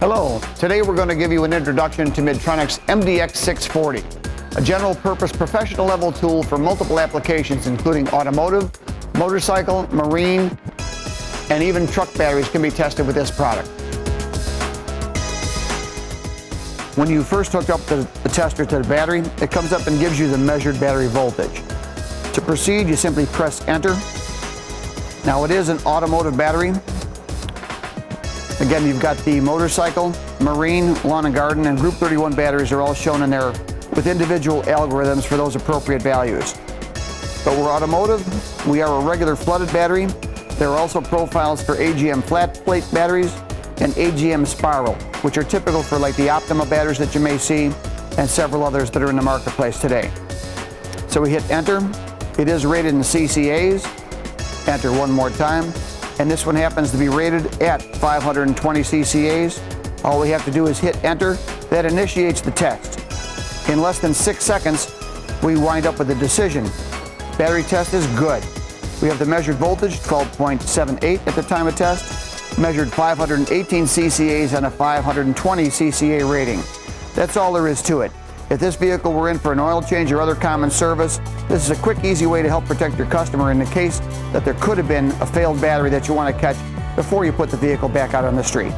Hello, today we're going to give you an introduction to Midtronics' MDX 640, a general purpose professional level tool for multiple applications including automotive, motorcycle, marine, and even truck batteries can be tested with this product. When you first hook up the, the tester to the battery, it comes up and gives you the measured battery voltage. To proceed, you simply press enter. Now it is an automotive battery, Again, you've got the motorcycle, marine, lawn and garden, and Group 31 batteries are all shown in there with individual algorithms for those appropriate values. But we're automotive, we are a regular flooded battery. There are also profiles for AGM flat plate batteries and AGM spiral, which are typical for like the Optima batteries that you may see and several others that are in the marketplace today. So we hit enter. It is rated in CCAs. Enter one more time and this one happens to be rated at 520 CCAs. All we have to do is hit enter. That initiates the test. In less than six seconds, we wind up with a decision. Battery test is good. We have the measured voltage, 12.78 at the time of test, measured 518 CCAs and a 520 CCA rating. That's all there is to it. If this vehicle were in for an oil change or other common service, this is a quick, easy way to help protect your customer in the case that there could have been a failed battery that you want to catch before you put the vehicle back out on the street.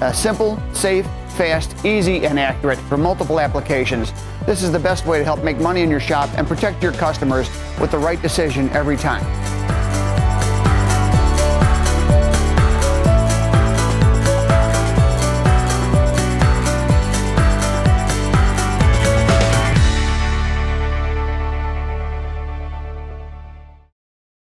Uh, simple, safe, fast, easy, and accurate for multiple applications. This is the best way to help make money in your shop and protect your customers with the right decision every time.